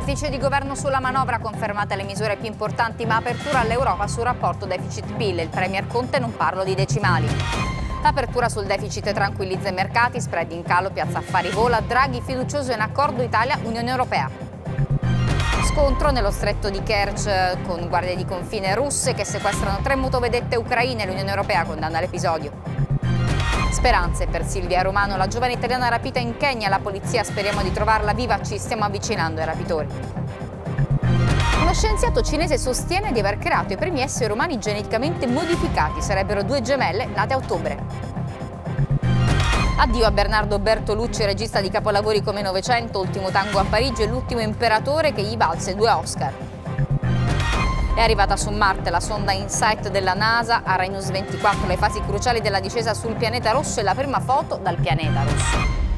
Vertice di governo sulla manovra, confermate le misure più importanti, ma apertura all'Europa sul rapporto deficit-PIL. Il Premier Conte non parlo di decimali. L'apertura sul deficit tranquillizza i mercati, spread in calo, piazza affari vola, Draghi fiducioso in accordo Italia-Unione Europea. Scontro nello stretto di Kerch con guardie di confine russe che sequestrano tre motovedette ucraine. L'Unione Europea condanna l'episodio. Speranze per Silvia Romano, la giovane italiana rapita in Kenya. La polizia speriamo di trovarla viva, ci stiamo avvicinando ai rapitori. Uno scienziato cinese sostiene di aver creato i primi esseri umani geneticamente modificati. Sarebbero due gemelle nate a ottobre. Addio a Bernardo Bertolucci, regista di capolavori come Novecento, Ultimo tango a Parigi e L'ultimo imperatore che gli valse due Oscar. È arrivata su Marte la sonda InSight della NASA a News 24, le fasi cruciali della discesa sul pianeta rosso e la prima foto dal pianeta rosso.